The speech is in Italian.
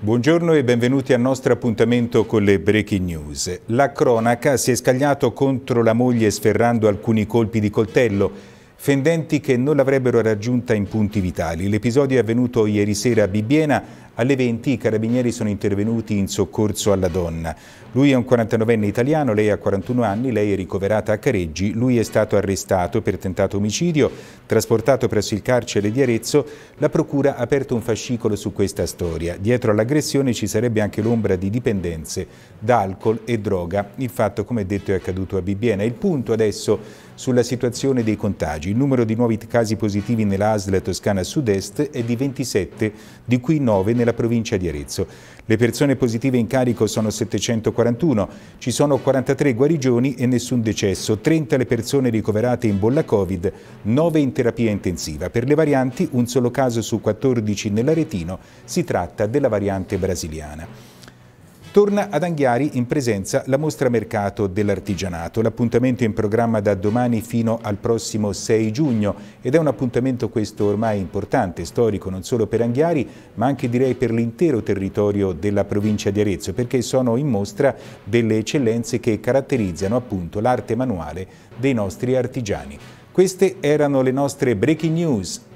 Buongiorno e benvenuti al nostro appuntamento con le Breaking News. La cronaca si è scagliato contro la moglie sferrando alcuni colpi di coltello, fendenti che non l'avrebbero raggiunta in punti vitali. L'episodio è avvenuto ieri sera a Bibbiena, alle 20 i carabinieri sono intervenuti in soccorso alla donna. Lui è un 49enne italiano, lei ha 41 anni, lei è ricoverata a Careggi, lui è stato arrestato per tentato omicidio, trasportato presso il carcere di Arezzo. La procura ha aperto un fascicolo su questa storia. Dietro all'aggressione ci sarebbe anche l'ombra di dipendenze da alcol e droga. Il fatto, come detto, è accaduto a Bibbiena. Il punto adesso sulla situazione dei contagi. Il numero di nuovi casi positivi nella ASL Toscana Sud-Est è di 27, di cui 9 nella provincia di Arezzo. Le persone positive in carico sono 741, ci sono 43 guarigioni e nessun decesso, 30 le persone ricoverate in bolla Covid, 9 in terapia intensiva. Per le varianti un solo caso su 14 nell'Aretino, si tratta della variante brasiliana. Torna ad Anghiari in presenza la mostra mercato dell'artigianato. L'appuntamento è in programma da domani fino al prossimo 6 giugno ed è un appuntamento questo ormai importante, storico non solo per Anghiari ma anche direi per l'intero territorio della provincia di Arezzo perché sono in mostra delle eccellenze che caratterizzano appunto l'arte manuale dei nostri artigiani. Queste erano le nostre breaking news.